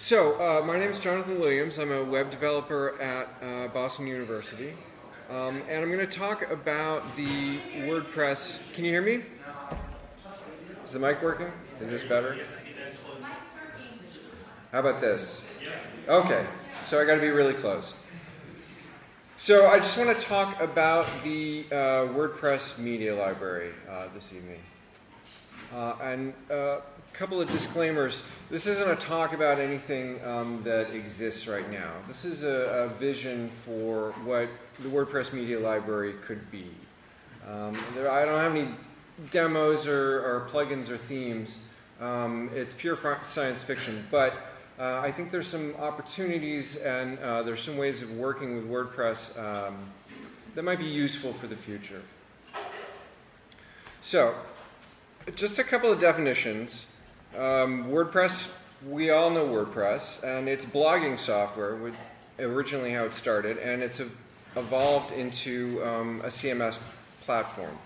So, uh, my name is Jonathan Williams. I'm a web developer at uh, Boston University. Um, and I'm going to talk about the WordPress. Can you hear me? Is the mic working? Is this better? How about this? Okay, so I got to be really close. So, I just want to talk about the uh, WordPress media library uh, this evening. Uh, and a couple of disclaimers. This isn't a talk about anything um, that exists right now. This is a, a, vision for what the WordPress media library could be. Um, there, I don't have any demos or, or plugins or themes. Um, it's pure science fiction, but uh, I think there's some opportunities and uh, there's some ways of working with WordPress um, that might be useful for the future. So, just a couple of definitions. Um, WordPress, we all know WordPress, and it's blogging software, originally how it started, and it's evolved into um, a CMS platform.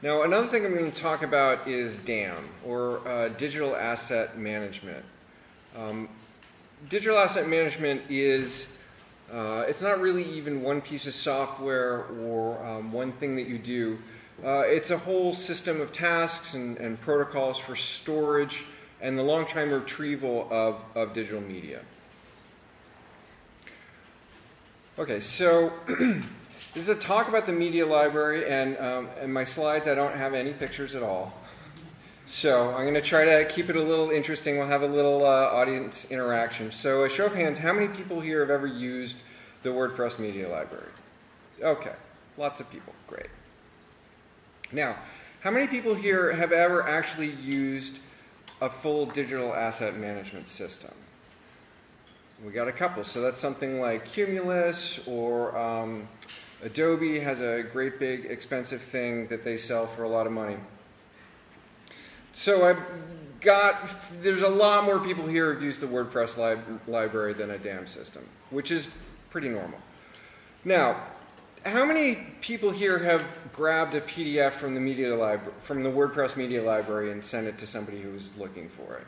Now, another thing I'm going to talk about is DAM, or uh, Digital Asset Management. Um, digital Asset Management is, uh, it's not really even one piece of software or um, one thing that you do. Uh, it's a whole system of tasks and, and, protocols for storage and the long-time retrieval of, of digital media. Okay, so this is a talk about the media library, and um, in my slides I don't have any pictures at all. So I'm going to try to keep it a little interesting. We'll have a little uh, audience interaction. So a show of hands, how many people here have ever used the WordPress media library? Okay, lots of people. Great. Now, how many people here have ever actually used a full digital asset management system? We got a couple. So that's something like Cumulus or um, Adobe has a great big expensive thing that they sell for a lot of money. So I've got, there's a lot more people here who've used the WordPress li library than a DAM system, which is pretty normal. Now, how many people here have grabbed a PDF from the media library, from the WordPress media library and sent it to somebody who was looking for it?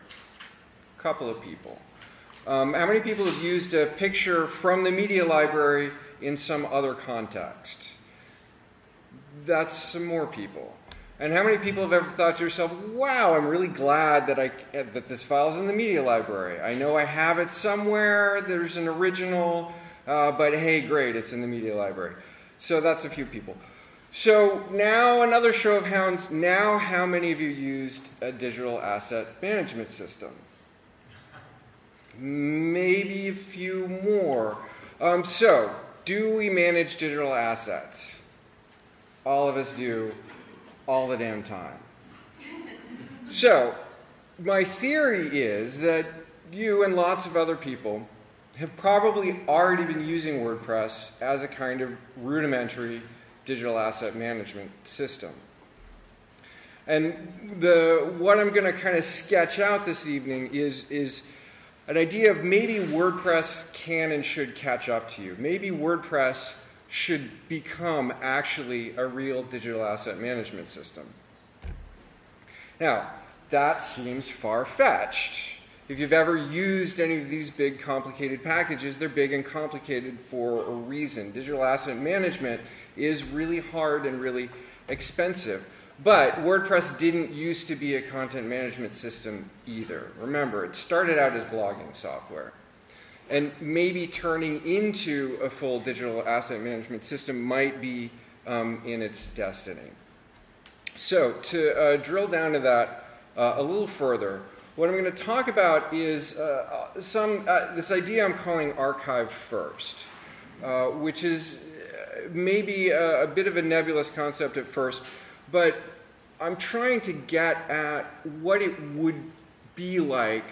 A couple of people. Um, how many people have used a picture from the media library in some other context? That's some more people. And how many people have ever thought to yourself, wow, I'm really glad that, I, that this file is in the media library. I know I have it somewhere, there's an original, uh, but hey, great, it's in the media library. So that's a few people. So now another show of hands. Now how many of you used a digital asset management system? Maybe a few more. Um, so do we manage digital assets? All of us do all the damn time. So my theory is that you and lots of other people have probably already been using WordPress as a kind of rudimentary digital asset management system. And the, what I'm going to kind of sketch out this evening is, is an idea of maybe WordPress can and should catch up to you. Maybe WordPress should become actually a real digital asset management system. Now, that seems far fetched. If you've ever used any of these big complicated packages, they're big and complicated for a reason. Digital asset management is really hard and really expensive. But WordPress didn't used to be a content management system either. Remember, it started out as blogging software. And maybe turning into a full digital asset management system might be um, in its destiny. So, to uh, drill down to that uh, a little further, what I'm going to talk about is uh, some uh, this idea I'm calling archive first, uh, which is uh, maybe a, a, bit of a nebulous concept at first, but I'm trying to get at what it would be like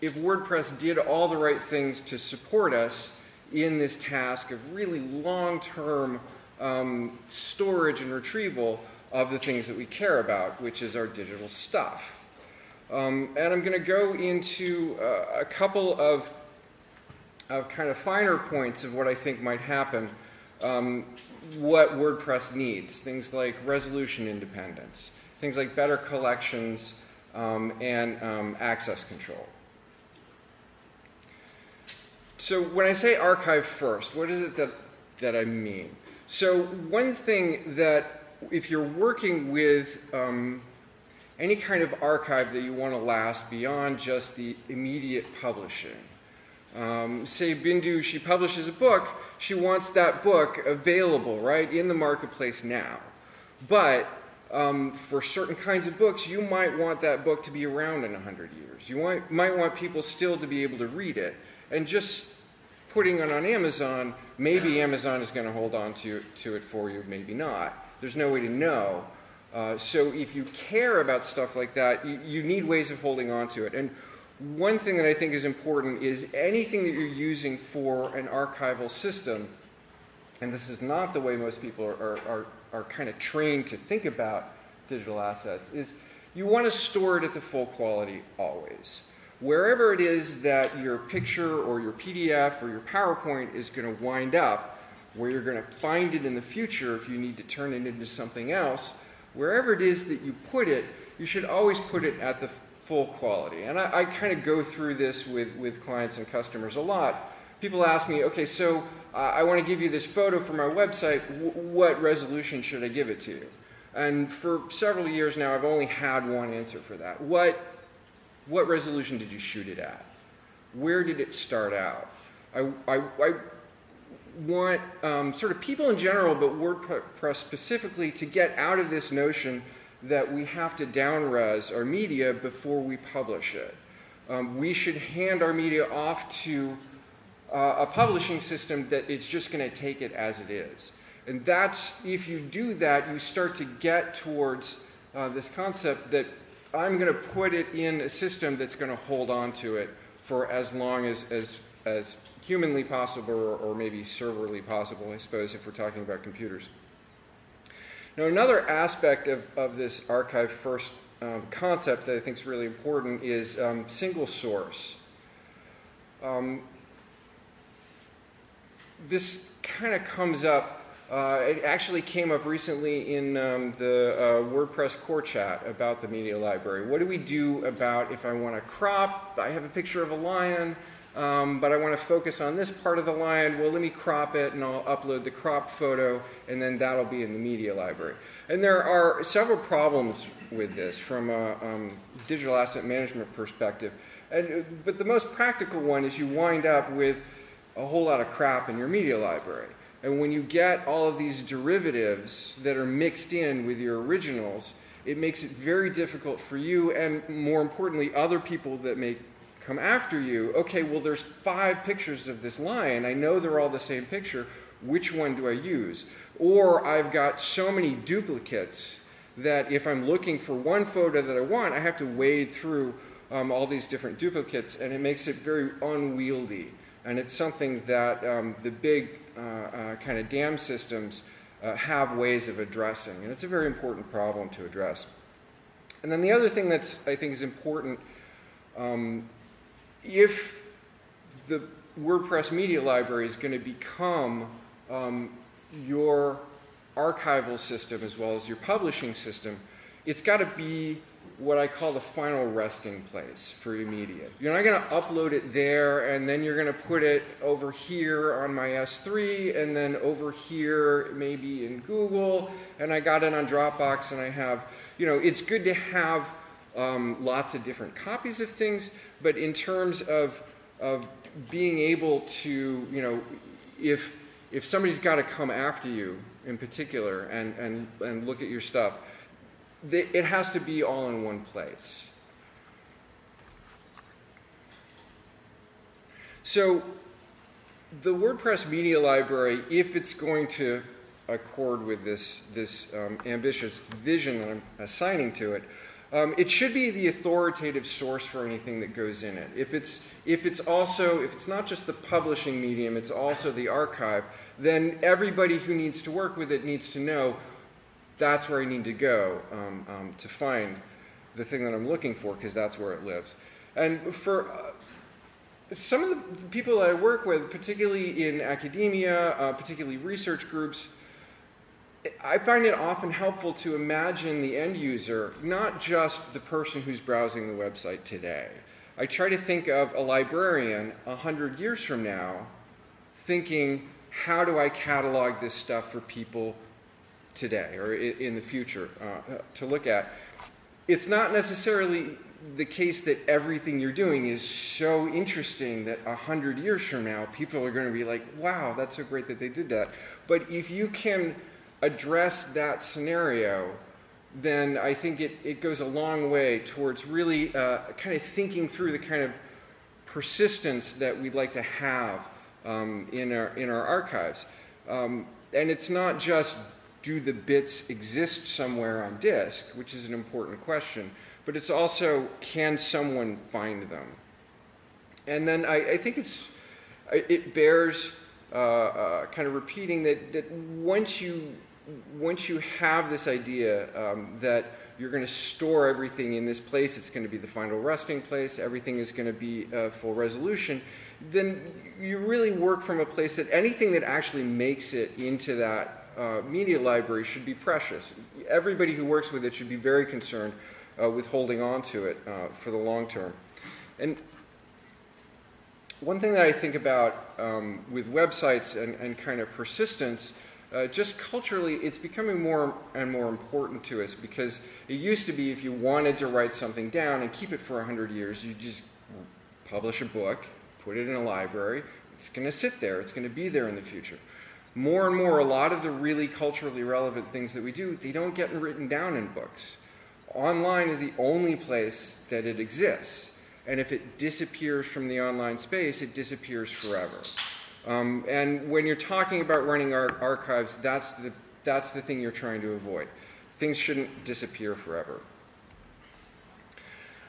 if WordPress did all the right things to support us in this task of really long-term um, storage and retrieval of the things that we care about, which is our digital stuff. Um, and I'm going to go into uh, a couple of, of kind of finer points of what I think might happen, um, what WordPress needs. Things like resolution independence, things like better collections, um, and um, access control. So when I say archive first, what is it that, that I mean? So one thing that if you're working with um, any kind of archive that you want to last beyond just the immediate publishing, um, say Bindu, she publishes a book, she wants that book available, right, in the marketplace now. But um, for certain kinds of books, you might want that book to be around in 100 years. You might, might want people still to be able to read it. And just putting it on Amazon, maybe Amazon is going to hold on to, to it for you, maybe not. There's no way to know. Uh, so if you care about stuff like that, you, you need ways of holding on to it. And one thing that I think is important is anything that you're using for an archival system, and this is not the way most people are, are, are, kind of trained to think about digital assets, is you want to store it at the full quality always. Wherever it is that your picture or your PDF or your PowerPoint is going to wind up, where you're going to find it in the future if you need to turn it into something else, wherever it is that you put it, you should always put it at the full quality. And I, I kind of go through this with, with clients and customers a lot. People ask me, okay, so uh, I want to give you this photo for my website. W- what resolution should I give it to you? And for several years now, I've only had one answer for that. What, what resolution did you shoot it at? Where did it start out? I, I, I want um, sort of people in general, but WordPress specifically, to get out of this notion that we have to downres our media before we publish it. Um, we should hand our media off to uh, a publishing system that is just going to take it as it is. And that's, if you do that, you start to get towards uh, this concept that I'm going to put it in a system that's going to hold on to it for as long as, as, as humanly possible or, or maybe serverly possible, I suppose, if we're talking about computers. Now, another aspect of, of this archive first um, concept that I think is really important is um, single source. Um, this kind of comes up, uh, it actually came up recently in um, the uh, WordPress core chat about the media library. What do we do about if I want to crop? I have a picture of a lion um, but I want to focus on this part of the line. Well, let me crop it and I'll upload the crop photo, and then that'll be in the media library. And there are several problems with this from a um, digital asset management perspective. And, but the most practical one is you wind up with a whole lot of crap in your media library. And when you get all of these derivatives that are mixed in with your originals, it makes it very difficult for you and, more importantly, other people that make come after you, okay, well, there's five pictures of this lion. I know they're all the same picture. Which one do I use? Or I've got so many duplicates that if I'm looking for one photo that I want, I have to wade through um, all these different duplicates, and it makes it very unwieldy. And it's something that um, the big uh, uh, kind of dam systems uh, have ways of addressing. And it's a very important problem to address. And then the other thing that's, I think, is important um, if the WordPress media library is going to become um, your archival system as well as your publishing system, it's got to be what I call the final resting place for your media. You're not going to upload it there and then you're going to put it over here on my S3 and then over here maybe in Google and I got it on Dropbox and I have, you know, it's good to have um, lots of different copies of things, but in terms of, of being able to, you know, if, if somebody's got to come after you in particular and, and, and look at your stuff, they, it has to be all in one place. So, the WordPress Media Library, if it's going to accord with this, this um, ambitious vision that I'm assigning to it, um, it should be the authoritative source for anything that goes in it. If it's, if it's also, if it's not just the publishing medium, it's also the archive, then everybody who needs to work with it needs to know that's where I need to go um, um, to find the thing that I'm looking for because that's where it lives. And for uh, some of the people that I work with, particularly in academia, uh, particularly research groups, I find it often helpful to imagine the end user, not just the person who's browsing the website today. I try to think of a librarian a hundred years from now thinking, how do I catalog this stuff for people today or in the future uh, to look at? It's not necessarily the case that everything you're doing is so interesting that a hundred years from now people are going to be like, wow, that's so great that they did that. But if you can address that scenario, then I think it, it goes a long way towards really uh, kind of thinking through the kind of persistence that we'd like to have um, in, our, in our archives. Um, and it's not just do the bits exist somewhere on disk, which is an important question, but it's also can someone find them? And then I, I think it's, it bears uh, uh, kind of repeating that, that once you once you have this idea um, that you're going to store everything in this place, it's going to be the final resting place, everything is going to be uh, full resolution, then you really work from a place that anything that actually makes it into that uh, media library should be precious. Everybody who works with it should be very concerned uh, with holding on to it uh, for the long term. And one thing that I think about um, with websites and, and kind of persistence uh, just culturally, it's becoming more and more important to us because it used to be if you wanted to write something down and keep it for 100 years, you just publish a book, put it in a library, it's going to sit there, it's going to be there in the future. More and more, a lot of the really culturally relevant things that we do, they don't get written down in books. Online is the only place that it exists. And if it disappears from the online space, it disappears forever. Um, and when you're talking about running ar- archives, that's the, that's the thing you're trying to avoid. Things shouldn't disappear forever.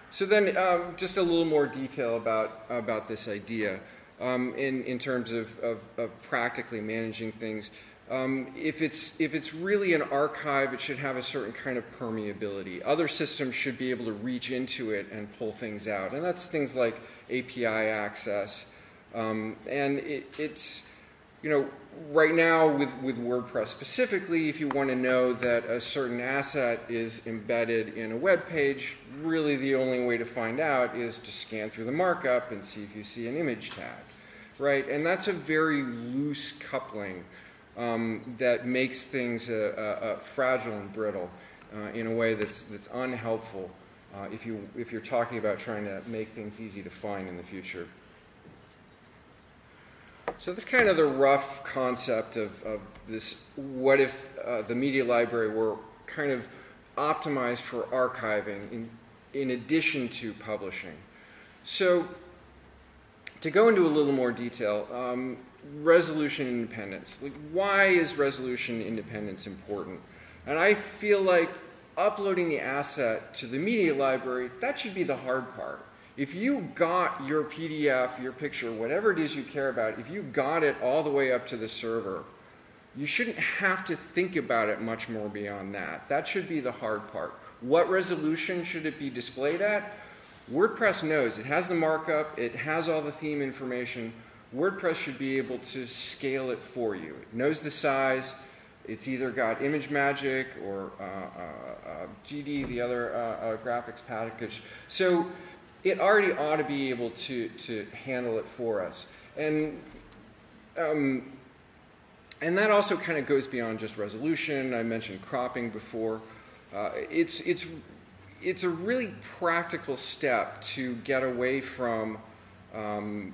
So then, um, just a little more detail about, about this idea um, in, in terms of, of, of, practically managing things. Um, if, it's, if it's really an archive, it should have a certain kind of permeability. Other systems should be able to reach into it and pull things out. And that's things like API access. Um, and it, it's, you know, right now with, with WordPress specifically, if you want to know that a certain asset is embedded in a web page, really the only way to find out is to scan through the markup and see if you see an image tag, right? And that's a very loose coupling um, that makes things uh, uh, fragile and brittle uh, in a way that's, that's unhelpful uh, if, you, if you're talking about trying to make things easy to find in the future. So that's kind of the rough concept of, of this. What if uh, the media library were kind of optimized for archiving in, in addition to publishing? So to go into a little more detail, um, resolution independence. Like, why is resolution independence important? And I feel like uploading the asset to the media library, that should be the hard part. If you got your PDF, your picture, whatever it is you care about, if you got it all the way up to the server, you shouldn't have to think about it much more beyond that. That should be the hard part. What resolution should it be displayed at? WordPress knows. It has the markup, it has all the theme information. WordPress should be able to scale it for you. It knows the size. It's either got ImageMagick or uh, uh, uh, GD, the other uh, uh, graphics package. So it already ought to be able to, to handle it for us. And, um, and that also kind of goes beyond just resolution. I mentioned cropping before. Uh, it's, it's, it's a really practical step to get away from um,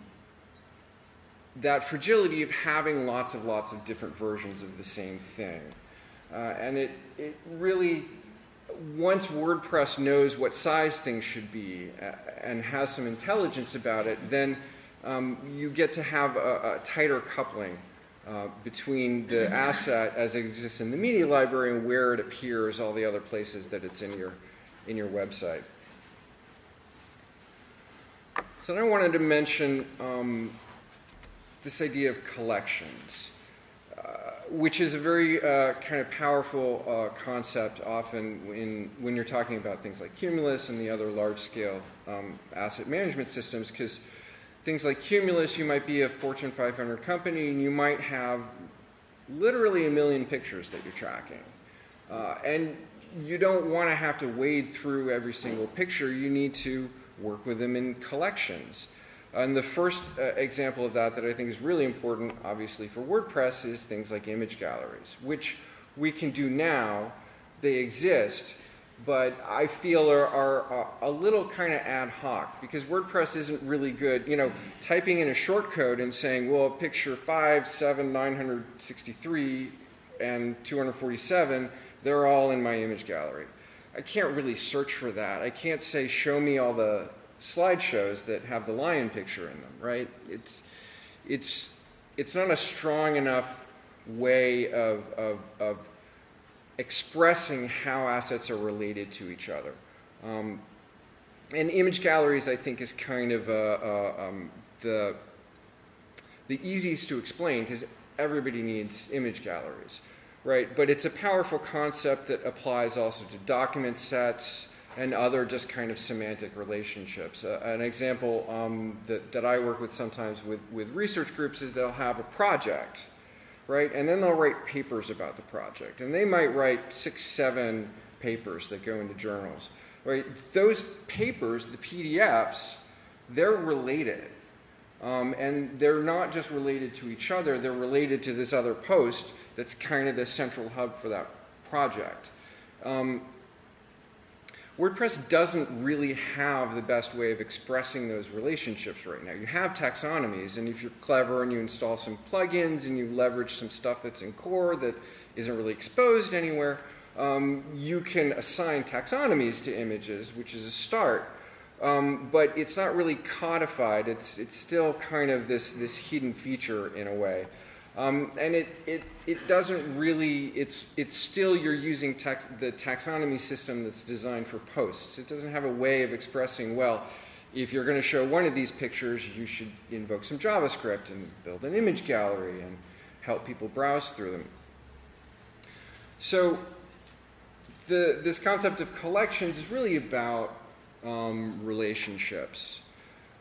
that fragility of having lots of lots of different versions of the same thing. Uh, and it, it really once WordPress knows what size things should be uh, and has some intelligence about it, then um, you get to have a, a tighter coupling uh, between the asset as it exists in the media library and where it appears, all the other places that it's in your, in your website. So then I wanted to mention um, this idea of collections which is a very uh, kind of powerful uh, concept often in, when you're talking about things like Cumulus and the other large scale um, asset management systems, because things like Cumulus, you might be a Fortune 500 company and you might have literally a million pictures that you're tracking. Uh, and you don't want to have to wade through every single picture. You need to work with them in collections. And the first uh, example of that that I think is really important, obviously, for WordPress is things like image galleries, which we can do now. They exist, but I feel are, are, a little kind of ad hoc because WordPress isn't really good. You know, typing in a short code and saying, well, picture 5, 7, 963, and 247, they're all in my image gallery. I can't really search for that. I can't say, show me all the slideshows that have the lion picture in them, right? It's, it's, it's not a strong enough way of, of, of expressing how assets are related to each other. Um, and image galleries, I think, is kind of uh, uh, um, the, the easiest to explain because everybody needs image galleries, right? But it's a powerful concept that applies also to document sets and other just kind of semantic relationships. Uh, an example um, that, that I work with sometimes with, with research groups is they'll have a project right? And then they'll write papers about the project. And they might write six, seven papers that go into journals, right? Those papers, the PDFs, they're related. Um, and they're not just related to each other, they're related to this other post that's kind of the central hub for that project. Um, WordPress doesn't really have the best way of expressing those relationships right now. You have taxonomies, and if you're clever and you install some plugins and you leverage some stuff that's in core that isn't really exposed anywhere, um, you can assign taxonomies to images, which is a start. Um, but it's not really codified. It's, it's still kind of this, this hidden feature in a way. Um, and it, it, it doesn't really, it's, it's still you're using tax, the taxonomy system that's designed for posts. It doesn't have a way of expressing, well, if you're going to show one of these pictures, you should invoke some JavaScript and build an image gallery and help people browse through them. So the, this concept of collections is really about um, relationships.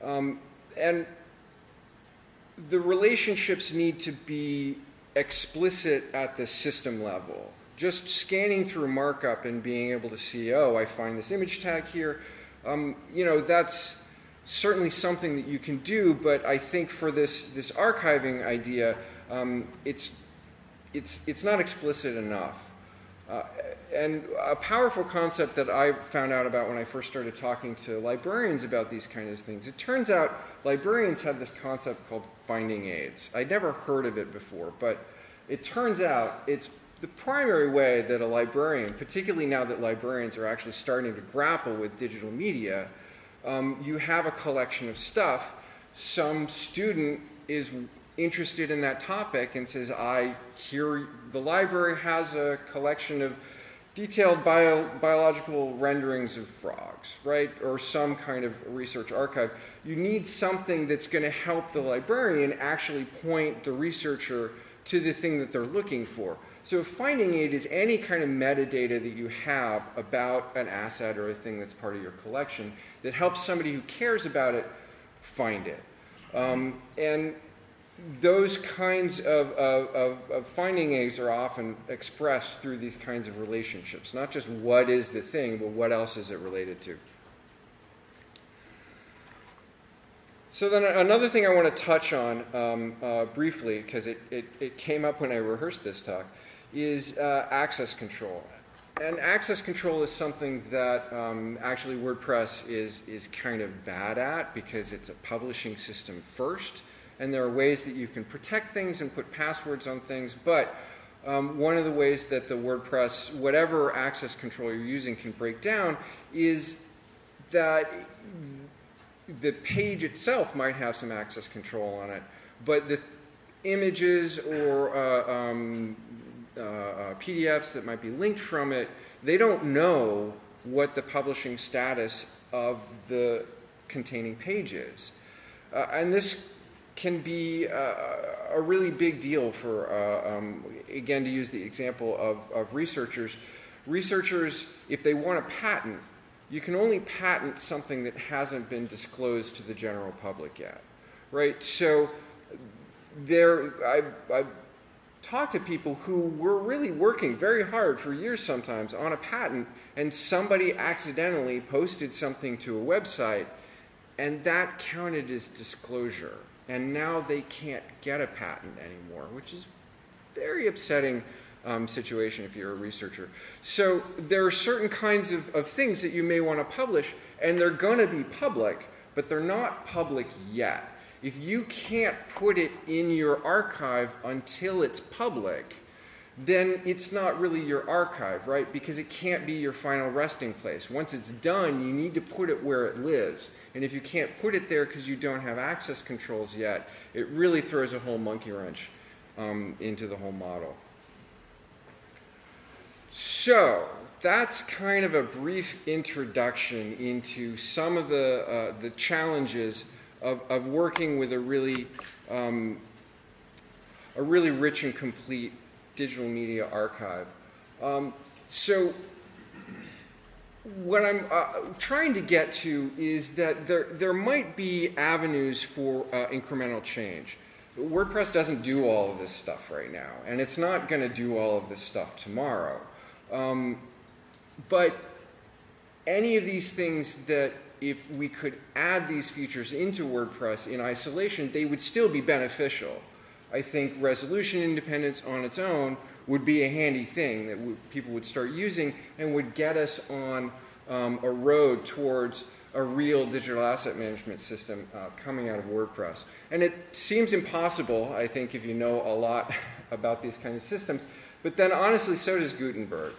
Um, and the relationships need to be explicit at the system level. Just scanning through markup and being able to see, oh, I find this image tag here, um, you know, that's certainly something that you can do, but I think for this, this archiving idea, um, it's, it's, it's not explicit enough. Uh, and a powerful concept that I found out about when I first started talking to librarians about these kinds of things. It turns out librarians have this concept called finding aids. I'd never heard of it before, but it turns out it's the primary way that a librarian, particularly now that librarians are actually starting to grapple with digital media, um, you have a collection of stuff. Some student is interested in that topic and says, I hear the library has a collection of detailed bio, biological renderings of frogs, right? Or some kind of research archive. You need something that's going to help the librarian actually point the researcher to the thing that they're looking for. So finding aid is any kind of metadata that you have about an asset or a thing that's part of your collection that helps somebody who cares about it find it. Um, and those kinds of, of, of, finding aids are often expressed through these kinds of relationships, not just what is the thing, but what else is it related to. So then another thing I want to touch on um, uh, briefly, because it, it, it, came up when I rehearsed this talk, is uh, access control. And access control is something that um, actually WordPress is, is kind of bad at because it's a publishing system first and there are ways that you can protect things and put passwords on things, but um, one of the ways that the WordPress, whatever access control you're using, can break down is that the page itself might have some access control on it, but the images or uh, um, uh, uh, PDFs that might be linked from it, they don't know what the publishing status of the containing page is. Uh, and this can be uh, a really big deal for, uh, um, again, to use the example of, of researchers. Researchers, if they want a patent, you can only patent something that hasn't been disclosed to the general public yet, right? So there, I've, I've talked to people who were really working very hard for years sometimes on a patent, and somebody accidentally posted something to a website and that counted as disclosure. And now they can't get a patent anymore, which is very upsetting um, situation if you're a researcher. So there are certain kinds of, of things that you may want to publish, and they're going to be public, but they're not public yet. If you can't put it in your archive until it's public, then it's not really your archive, right? Because it can't be your final resting place. Once it's done, you need to put it where it lives. And if you can't put it there because you don't have access controls yet, it really throws a whole monkey wrench um, into the whole model. So, that's kind of a brief introduction into some of the, uh, the challenges of, of working with a really, um, a really rich and complete digital media archive. Um, so, what I'm uh, trying to get to is that there, there might be avenues for uh, incremental change. WordPress doesn't do all of this stuff right now, and it's not going to do all of this stuff tomorrow. Um, but any of these things that if we could add these features into WordPress in isolation, they would still be beneficial. I think resolution independence on its own would be a handy thing that people would start using and would get us on um, a road towards a real digital asset management system uh, coming out of WordPress. And it seems impossible, I think, if you know a lot about these kinds of systems. But then, honestly, so does Gutenberg.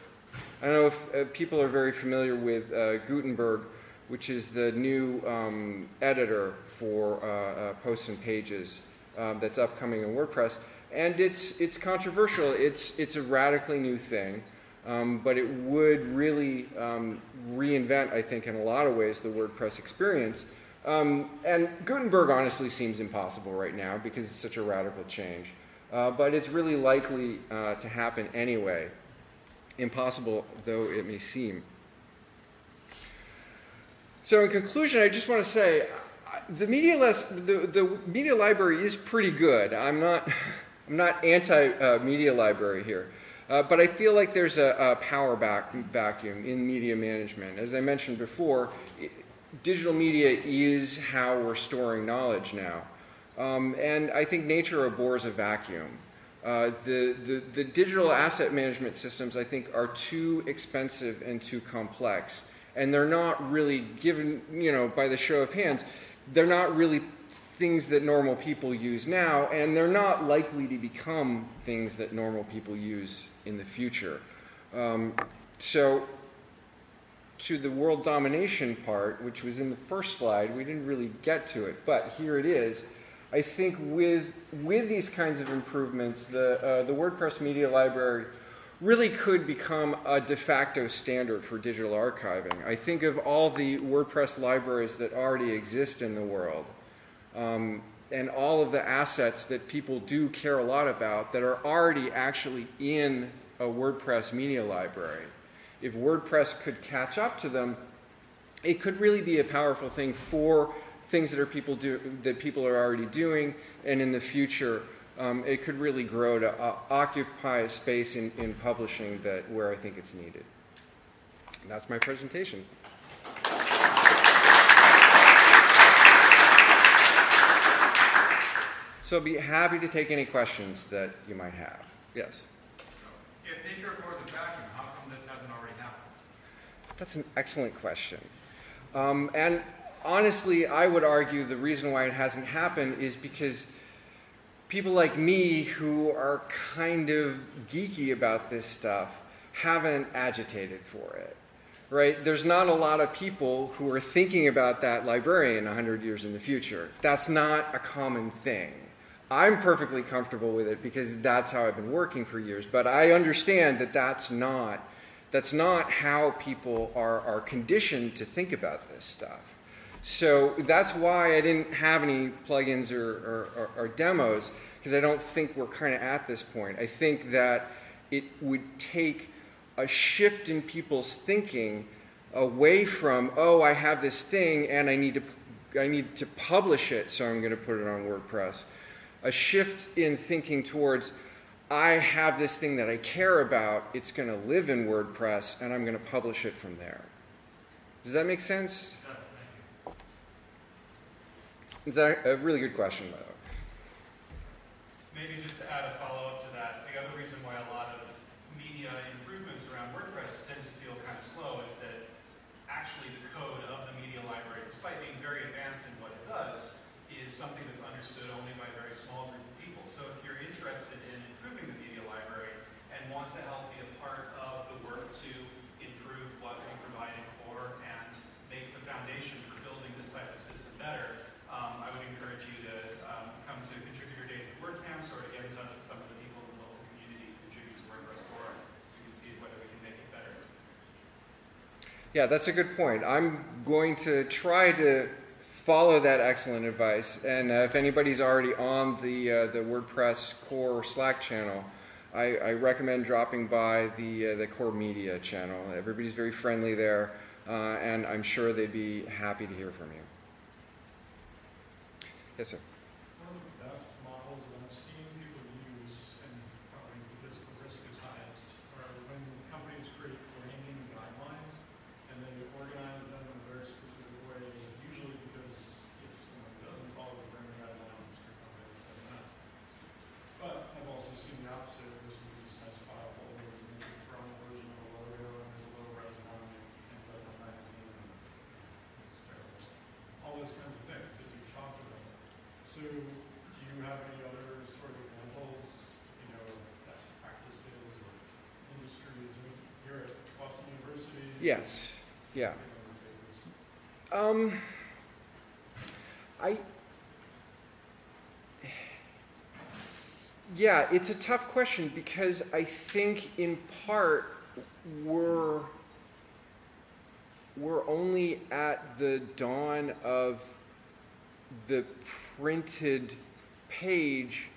I don't know if uh, people are very familiar with uh, Gutenberg, which is the new um, editor for uh, uh, posts and pages um, that's upcoming in WordPress. And it's, it's controversial. It's, it's a radically new thing. Um, but it would really um, reinvent, I think, in a lot of ways, the WordPress experience. Um, and Gutenberg honestly seems impossible right now because it's such a radical change. Uh, but it's really likely uh, to happen anyway, impossible though it may seem. So, in conclusion, I just want to say the media, less, the, the media library is pretty good. I'm not, I'm not anti uh, media library here. Uh, but I feel like there's a, a power back, vacuum in media management. As I mentioned before, it, digital media is how we're storing knowledge now. Um, and I think nature abhors a vacuum. Uh, the, the, the, digital asset management systems, I think, are too expensive and too complex. And they're not really given, you know, by the show of hands, they're not really things that normal people use now, and they're not likely to become things that normal people use in the future. Um, so, to the world domination part, which was in the first slide, we didn't really get to it, but here it is. I think with with these kinds of improvements, the uh, the WordPress Media Library really could become a de facto standard for digital archiving. I think of all the WordPress libraries that already exist in the world. Um, and all of the assets that people do care a lot about that are already actually in a WordPress media library. If WordPress could catch up to them, it could really be a powerful thing for things that are people do that people are already doing, and in the future, um, it could really grow to uh, occupy a space in, in publishing that where I think it's needed. And that's my presentation. So be happy to take any questions that you might have. Yes? If nature abhors a vacuum, how come this hasn't already happened? That's an excellent question. Um, and honestly, I would argue the reason why it hasn't happened is because people like me who are kind of geeky about this stuff haven't agitated for it. Right? There's not a lot of people who are thinking about that librarian 100 years in the future. That's not a common thing. I'm perfectly comfortable with it because that's how I've been working for years. But I understand that that's not that's not how people are, are conditioned to think about this stuff. So that's why I didn't have any plugins or, or, or, or demos because I don't think we're kind of at this point. I think that it would take a shift in people's thinking away from oh I have this thing and I need to I need to publish it so I'm going to put it on WordPress a shift in thinking towards I have this thing that I care about, it's going to live in WordPress, and I'm going to publish it from there. Does that make sense? Is that a really good question, way? Maybe just to add a follow-up to that, the other reason why a lot of media improvements around WordPress tend to feel kind of slow is that actually the code of the media library, despite being very advanced in what it does, is something that's understood only by a very small group of people. So if you're interested in improving the media library and want to help be a part of the work to improve what we provide in core and make the foundation for building this type of system better, um, I would encourage you to um, come to contributor days at WordCamps or to get in touch with some of the people in the local community who contribute to WordPress core. We can see whether we can make it better. Yeah, that's a good point. I'm going to try to follow that excellent advice. And uh, if anybody's already on the uh, the WordPress core Slack channel, I, I recommend dropping by the uh, the core media channel. Everybody's very friendly there, uh, and I'm sure they'd be happy to hear from you. Yes, sir. One of the best models that I've seen people use, and probably because the risk is highest, are when companies create branding guidelines and they organize them in a very specific way, usually because if someone doesn't follow the branding guidelines, your company is a mess. But I've also seen the opposite, where somebody just has file folders and they throw a version of a logo and there's a low res one and put it on a magazine and it's terrible. All those kinds of things that you've talked about. So, do you have any other sort of examples, you know, best practices or industries? I mean, you're at Boston University. Yes. Yeah. Um, I. Yeah, it's a tough question because I think in part we're we're only at the dawn of the printed page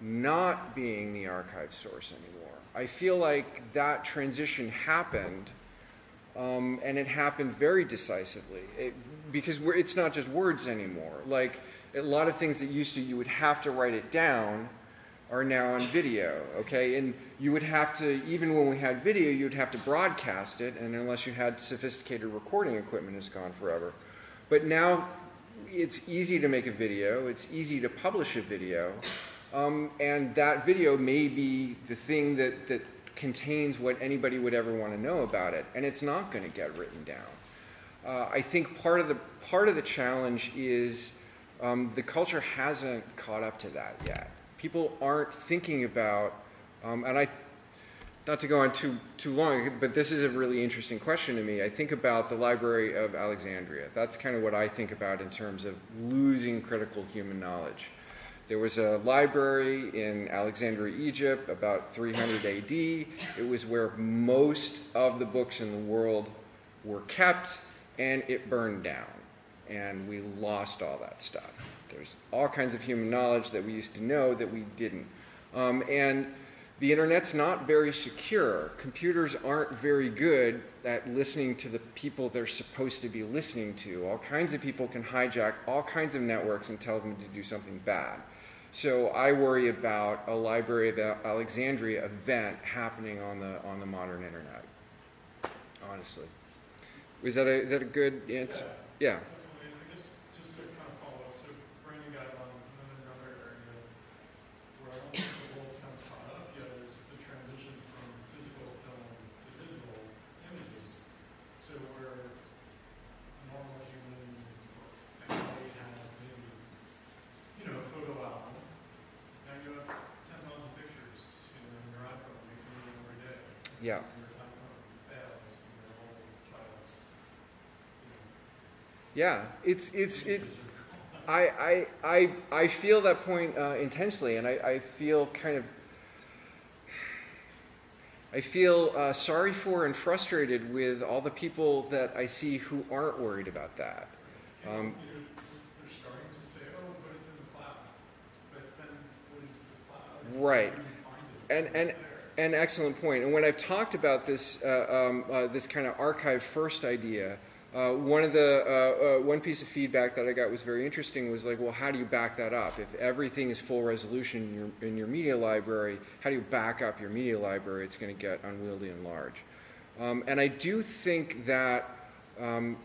not being the archive source anymore. I feel like that transition happened um, and it happened very decisively it, because it's not just words anymore. Like a lot of things that used to you would have to write it down are now on video. Okay, and you would have to even when we had video, you'd have to broadcast it, and unless you had sophisticated recording equipment, it's gone forever. But now it's easy to make a video. It's easy to publish a video. Um, and that video may be the thing that, that contains what anybody would ever want to know about it, and it's not going to get written down. Uh, I think part of the part of the challenge is um, the culture hasn't caught up to that yet. People aren't thinking about, um, and I, not to go on too too long, but this is a really interesting question to me. I think about the Library of Alexandria. That's kind of what I think about in terms of losing critical human knowledge. There was a library in Alexandria, Egypt, about 300 AD. It was where most of the books in the world were kept, and it burned down. And we lost all that stuff. There's all kinds of human knowledge that we used to know that we didn't. Um, and the internet's not very secure. Computers aren't very good at listening to the people they're supposed to be listening to. All kinds of people can hijack all kinds of networks and tell them to do something bad. So I worry about a Library of Alexandria event happening on the on the modern internet. Honestly, is that a is that a good answer? Yeah. Definitely, and I guess just to kind of follow up, so branding guidelines, and then another area where I don't think the world's kind of caught up yet is the transition from physical film to digital images. So where a normal human or family had maybe, you know, a photo album, now you have ten thousand pictures, you know, in your iPhone, makes a million every day. Yeah. Your iPhone fails, and your whole files, you know, Yeah, it's it's it's. I, I, I, I feel that point uh, intensely, and I, I feel kind of. I feel uh, sorry for and frustrated with all the people that I see who aren't worried about that. Um, You know, they're starting to say, oh, but it's in the cloud. But then what is the cloud? Right. Where do you find it? And- and-. An excellent point. And when I've talked about this, uh, um, uh, this kind of archive first idea, uh, one of the uh, uh, one piece of feedback that I got was very interesting. Was like, well, how do you back that up? If everything is full resolution in your in your media library, how do you back up your media library? It's going to get unwieldy and large. Um, and I do think that um,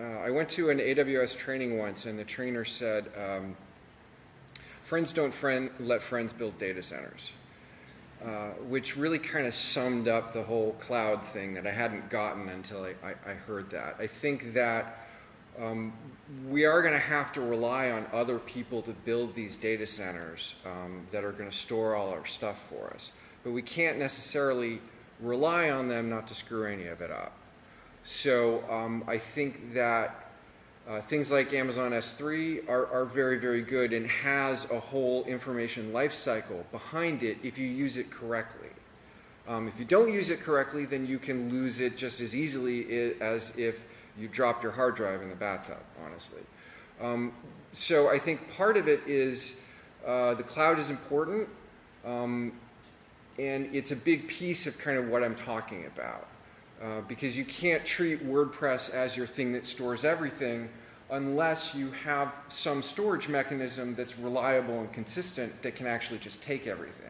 uh, I went to an AWS training once, and the trainer said, um, "Friends don't friend let friends build data centers," uh, which really kind of summed up the whole cloud thing that I hadn't gotten until I, I, I heard that. I think that um, we are going to have to rely on other people to build these data centers um, that are going to store all our stuff for us, but we can't necessarily rely on them not to screw any of it up. So um, I think that uh, things like Amazon S3 are, are very, very good and has a whole information lifecycle behind it if you use it correctly. Um, if you don't use it correctly, then you can lose it just as easily as if you dropped your hard drive in the bathtub, honestly. Um, so I think part of it is uh, the cloud is important, um, and it's a big piece of kind of what I'm talking about. Uh, because you can't treat WordPress as your thing that stores everything unless you have some storage mechanism that's reliable and consistent that can actually just take everything.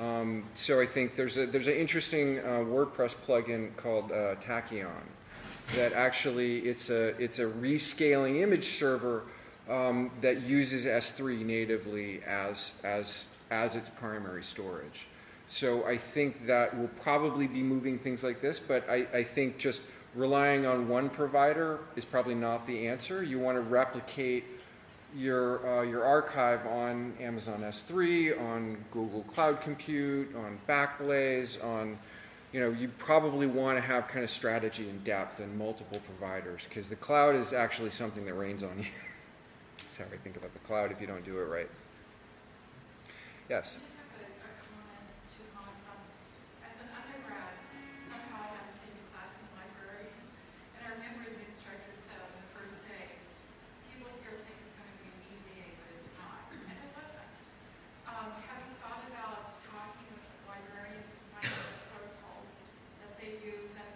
Um, so I think there's a there's an interesting uh, WordPress plugin called uh, Tachyon that actually it's a it's a rescaling image server um, that uses S3 natively as as as its primary storage. So I think that we'll probably be moving things like this, but I, I think just relying on one provider is probably not the answer. You want to replicate your, uh, your archive on Amazon S3, on Google Cloud Compute, on Backblaze, on, you know, you probably want to have kind of strategy and depth in multiple providers because the cloud is actually something that rains on you. That's how I think about the cloud if you don't do it right. Yes. I just have a, a comment, two comments on, as an undergrad, somehow I had to take a class in the library, and I remember the instructor said on the first day, people here think it's gonna be an easy A, but it's not, and it wasn't. Um, have you thought about talking with librarians and finding out the protocols that they use, and,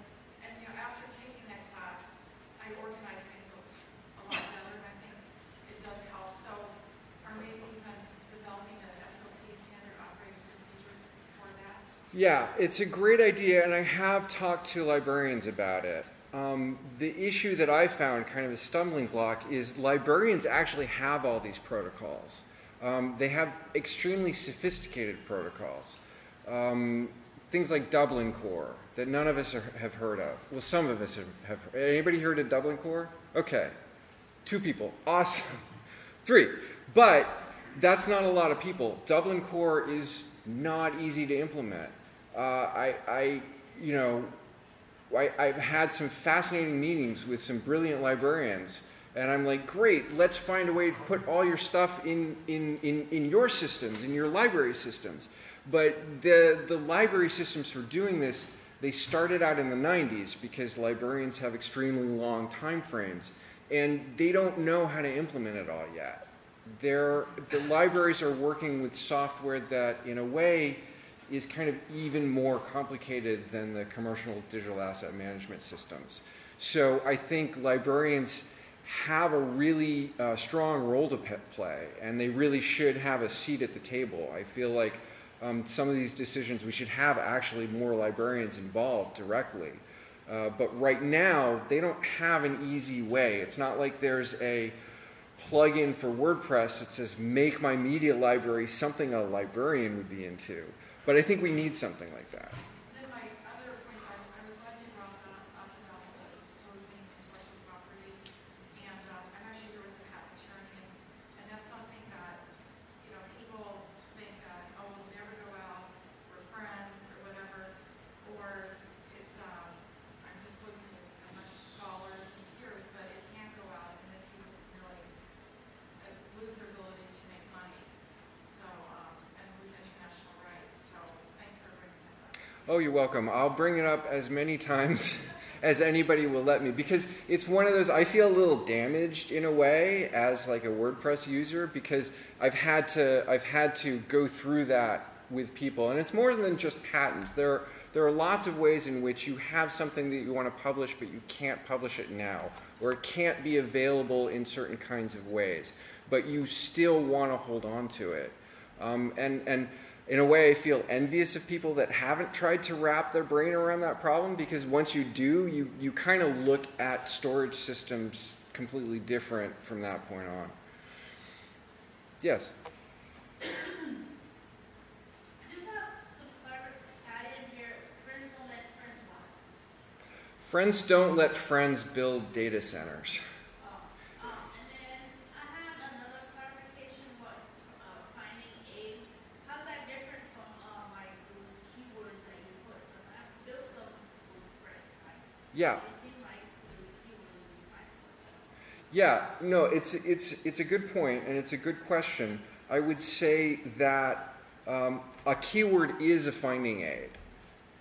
and, you know, after taking that class, I organize things a a lot better, and I think it does help, so, or maybe even developing a SOP, standard operating procedures for that. Yeah, it's a great idea, and I have talked to librarians about it. Um, the issue that I found, kind of a stumbling block, is librarians actually have all these protocols. Um, they have extremely sophisticated protocols. Um, things like Dublin Core that none of us are, have heard of. Well, some of us have, have. Anybody heard of Dublin Core? Okay, two people. Awesome. Three. But that's not a lot of people. Dublin Core is not easy to implement. Uh, I, I, you know, I, I've had some fascinating meetings with some brilliant librarians, and I'm like, great, let's find a way to put all your stuff in, in, in, in your systems, in your library systems. But the, the library systems for doing this, they started out in the 90s because librarians have extremely long time frames, and they don't know how to implement it all yet. They're, the libraries are working with software that, in a way, is kind of even more complicated than the commercial digital asset management systems. So I think librarians have a really uh, strong role to play, and they really should have a seat at the table. I feel like um, some of these decisions we should have actually more librarians involved directly. Uh, but right now, they don't have an easy way. It's not like there's a plugin for WordPress that says make my media library something a librarian would be into. But I think we need something like that. Then my other points are, I was glad you brought that up about the disclosing intellectual property. And, um, I'm actually here with the patent attorney, and, and that's something that, you know, people think that, oh, we'll never go out, we're friends, or whatever. Or it's, um, I'm disclosing to a bunch of scholars and peers, but it can't go out, and then people really uh, lose their ability to make money. So, um, and lose international rights, so thanks for bringing that up. Oh, you're welcome. I'll bring it up as many times as anybody will let me because it's one of those I feel a little damaged in a way as like a WordPress user because I've had to I've had to go through that with people and it's more than just patents. There there are lots of ways in which you have something that you want to publish but you can't publish it now or it can't be available in certain kinds of ways but you still want to hold on to it. Um, and and in a way, I feel envious of people that haven't tried to wrap their brain around that problem because once you do, you, you kind of look at storage systems completely different from that point on. Yes? I just have some clar- add in here, friends don't let friends walk. Friends don't let friends build data centers. Um, um, and then I have another clarification, what, uh, finding aids, how's that different from, uh, like those keywords that you put? Because I built some WordPress sites. Yeah, It seemed like those keywords would find something. Yeah, no, it's it's it's a good point and it's a good question. I would say that um, a keyword is a finding aid,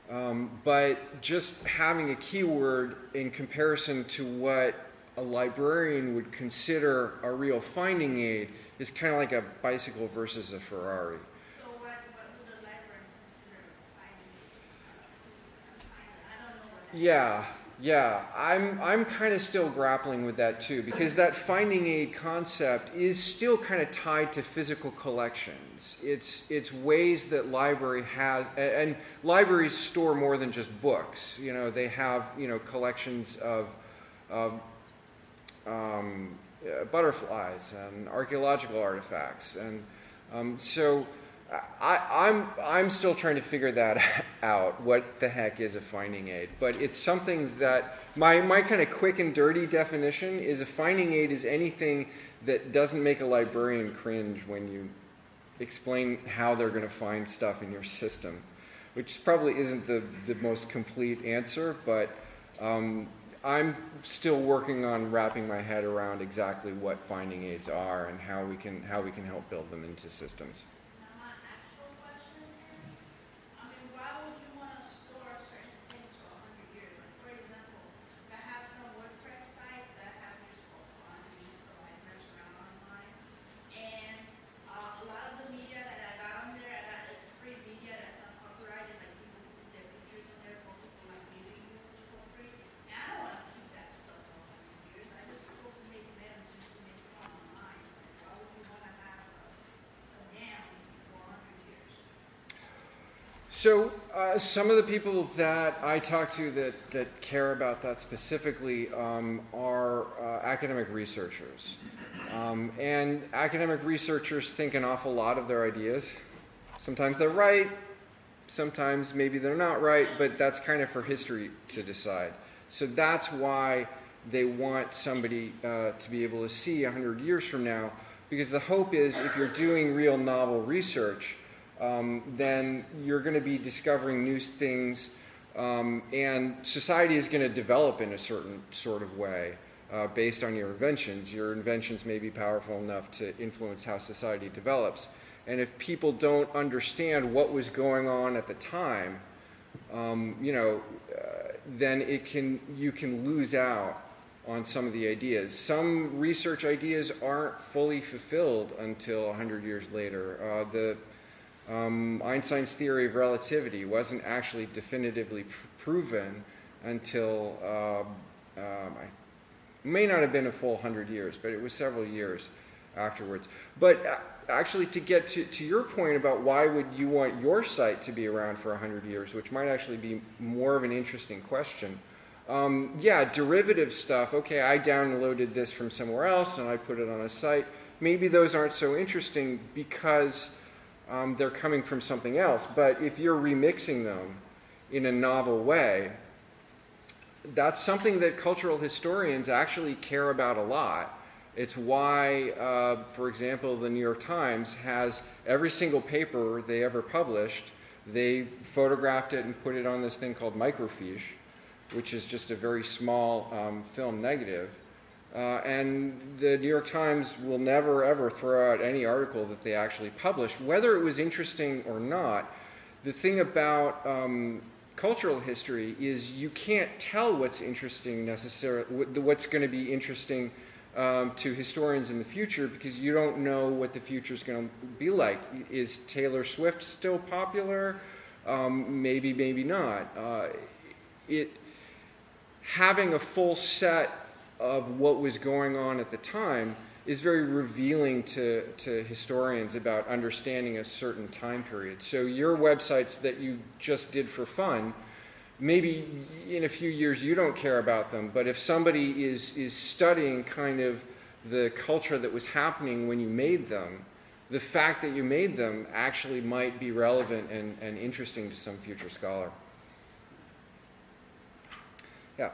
um, but just having a keyword in comparison to what a librarian would consider a real finding aid is kind of like a bicycle versus a Ferrari. So what, what would the library consider finding aids? I don't know what that is. Yeah, yeah. I'm I'm kind of still grappling with that too because that finding aid concept is still kind of tied to physical collections. It's it's ways that library has and libraries store more than just books. You know, they have you know collections of of um, uh, butterflies and archaeological artifacts and um, so. I, I'm I'm still trying to figure that out. What the heck is a finding aid? But it's something that my my kind of quick and dirty definition is a finding aid is anything that doesn't make a librarian cringe when you explain how they're going to find stuff in your system, which probably isn't the the most complete answer, but. Um, I'm still working on wrapping my head around exactly what finding aids are and how we can how we can help build them into systems. Now, my actual question is, I mean, why would you want to store certain things for a hundred years? Like, for example, I have some WordPress sites that have used for fun, used to like mess around online. And, uh, a lot of the media that I got on there, that is free media, that's not copyrighted, like people put their pictures in there for people like me to use for free. And I don't want to keep that stuff for a hundred years, I just supposed to make them just to make fun online. Why would you want to have a, a DAM for a hundred years? So, uh, some of the people that I talk to that, that care about that specifically um, are uh, academic researchers. Um, and academic researchers think an awful lot of their ideas. Sometimes they're right, sometimes maybe they're not right, but that's kind of for history to decide. So, that's why they want somebody uh, to be able to see 100 years from now, because the hope is if you're doing real novel research, um, then you're going to be discovering new things, um, and society is going to develop in a certain sort of way uh, based on your inventions. Your inventions may be powerful enough to influence how society develops. And if people don't understand what was going on at the time, um, you know, uh, then it can you can lose out on some of the ideas. Some research ideas aren't fully fulfilled until 100 years later. Uh, the um, Einstein's theory of relativity wasn't actually definitively pr- proven until um, um, I may not have been a full 100 years, but it was several years afterwards. But uh, actually, to get to, to your point about why would you want your site to be around for 100 years, which might actually be more of an interesting question. Um, yeah, derivative stuff. Okay, I downloaded this from somewhere else and I put it on a site. Maybe those aren't so interesting because um, they're coming from something else. But if you're remixing them in a novel way, that's something that cultural historians actually care about a lot. It's why, uh, for example, the New York Times has every single paper they ever published, they photographed it and put it on this thing called microfiche, which is just a very small um, film negative. Uh, and the New York Times will never ever throw out any article that they actually published, whether it was interesting or not. The thing about um, cultural history is you can't tell what's interesting necessarily, what's going to be interesting um, to historians in the future because you don't know what the future is going to be like. Is Taylor Swift still popular? Um, maybe, maybe not. Uh, it having a full set of what was going on at the time is very revealing to, to historians about understanding a certain time period. So your websites that you just did for fun, maybe in a few years you don't care about them, but if somebody is, is studying kind of the culture that was happening when you made them, the fact that you made them actually might be relevant and, and interesting to some future scholar. Yeah.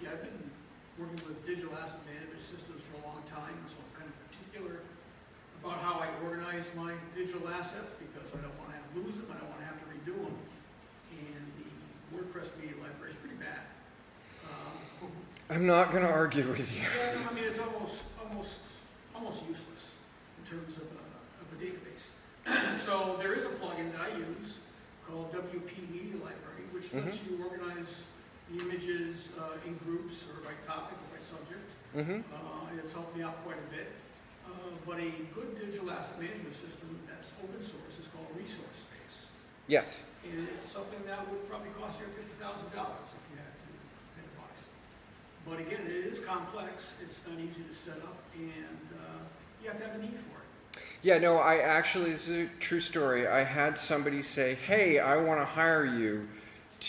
Yeah, working with digital asset management systems for a long time, so I'm kind of particular about how I organize my digital assets because I don't want to lose them, I don't want to have to redo them. And the WordPress media library is pretty bad. Um, I'm not going to argue with you. yeah, I mean, it's almost, almost, almost useless in terms of a, of a database. so there is a plugin that I use called WP Media Library, which lets you organize images uh, in groups or by topic or by subject. hmm Uh, It's helped me out quite a bit. Uh, But a good digital asset management system that's open source is called Resource Space. Yes. And it's something that would probably cost you fifty thousand dollars if you had to, had to buy it. But again, it is complex, it's not easy to set up, and uh, you have to have a need for it. Yeah, no, I actually, this is a true story. I had somebody say, hey, I want to hire you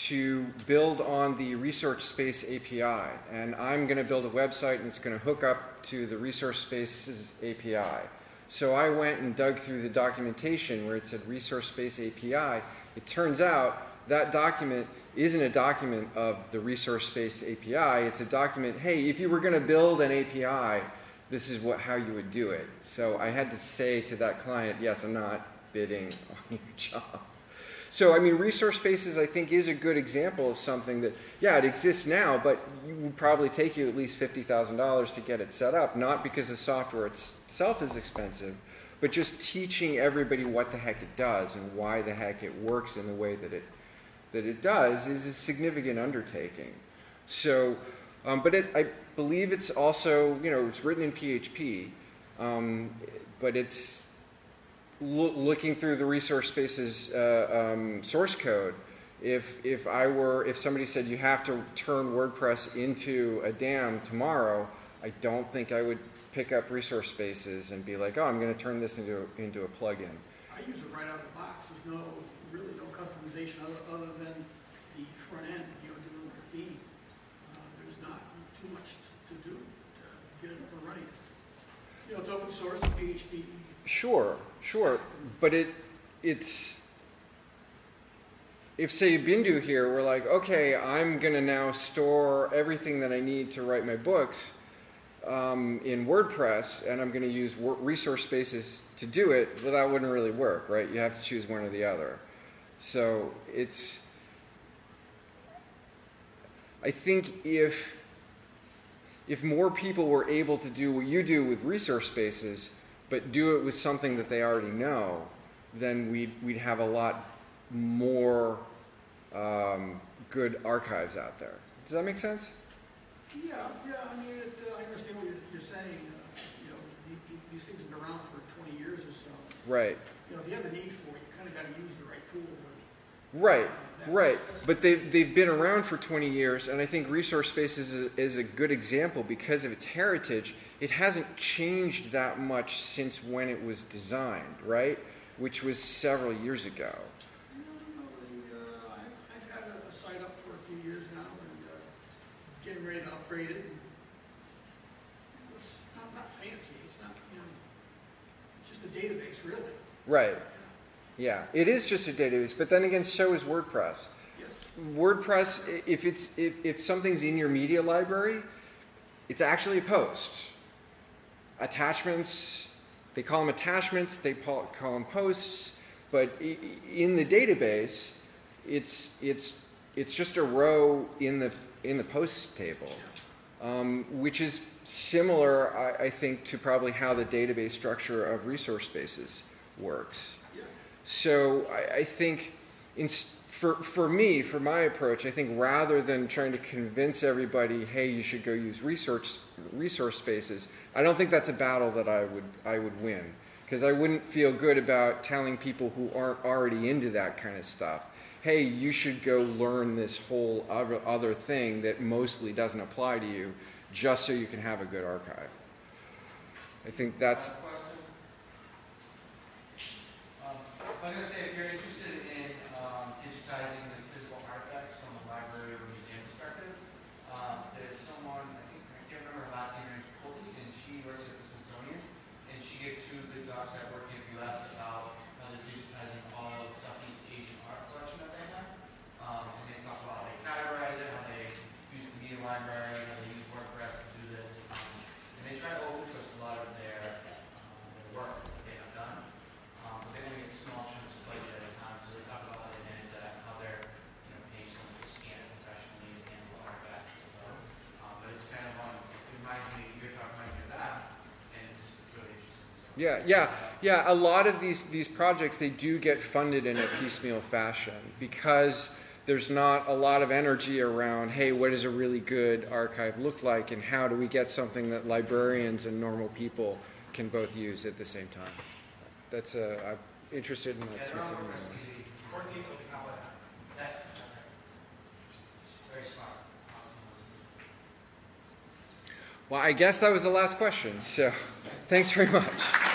to build on the Resource Space API. And I'm going to build a website and it's going to hook up to the Resource Space's API. So I went and dug through the documentation where it said Resource Space API. It turns out that document isn't a document of the Resource Space API. It's a document, hey, if you were going to build an API, this is what how you would do it. So I had to say to that client, yes, I'm not bidding on your job. So I mean, resource spaces I think is a good example of something that yeah, it exists now, but it would probably take you at least fifty thousand dollars to get it set up. Not because the software itself is expensive, but just teaching everybody what the heck it does and why the heck it works in the way that it that it does is a significant undertaking. So, um, but it, I believe it's also, you know, it's written in PHP, um, but it's loo- looking through the resource spaces uh, um, source code. If, if I were, if somebody said you have to turn WordPress into a DAM tomorrow, I don't think I would pick up resource spaces and be like, oh, I'm going to turn this into, into a plugin. I use it right out of the box, there's no, really no customization other, other than the front end, you know, doing with the theme. Uh, There's not too much to do to get it up and running. You know, it's open source, PHP, Sure, sure, but it it's if say Bindu here, we're like, okay, I'm gonna now store everything that I need to write my books um, in WordPress, and I'm gonna use resource spaces to do it. Well, that wouldn't really work, right? You have to choose one or the other. So it's. I think if if more people were able to do what you do with resource spaces, but do it with something that they already know, then we'd, we'd have a lot more um, good archives out there. Does that make sense? Yeah, yeah, I mean, it, uh, I understand what you're, you're saying, uh, you know, the- the- these things have been around for twenty years or so. Right. You know, if you have a need for it, you kinda gotta use the right tool. Right, right. But they've, they've been around for 20 years, and I think Resource Space is a, is a good example because of its heritage. It hasn't changed that much since when it was designed, right? Which was several years ago. No, no, I've, I've had a, a site up for a few years now and, uh, getting ready to upgrade it. It's not, not fancy, it's not, you know, it's just a database, really. Right. Yeah, it is just a database, but then again, so is WordPress. Yes, WordPress, if it's if, if something's in your media library, it's actually a post. Attachments, they call them attachments, they call, call them posts, but in the database, it's it's it's just a row in the in the posts table, um, which is similar, I, I think, to probably how the database structure of resource spaces works. So I, I think in, for, for me, for my approach, I think rather than trying to convince everybody, hey, you should go use research, resource spaces, I don't think that's a battle that I would, I would win. Because I wouldn't feel good about telling people who aren't already into that kind of stuff, hey, you should go learn this whole other, other thing that mostly doesn't apply to you just so you can have a good archive. I think that's. I'm going to say if you're interested Yeah, yeah, yeah. A lot of these these projects they do get funded in a piecemeal fashion because there's not a lot of energy around. Hey, what does a really good archive look like, and how do we get something that librarians and normal people can both use at the same time? That's a I'm interested in that specific. Well, I guess that was the last question. So thanks very much.